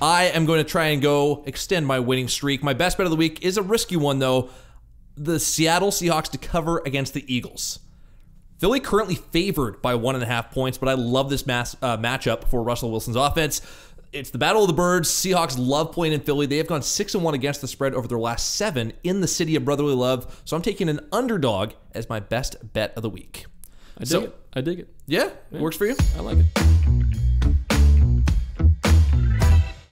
I am going to try and go extend my winning streak. My best bet of the week is a risky one, though. The Seattle Seahawks to cover against the Eagles. Philly currently favored by one and a half points, but I love this mass, uh, matchup for Russell Wilson's offense. It's the battle of the birds. Seahawks love playing in Philly. They have gone six and one against the spread over their last seven in the city of brotherly love. So I'm taking an underdog as my best bet of the week. I dig So- it. I dig it. Yeah, works for you. I like it.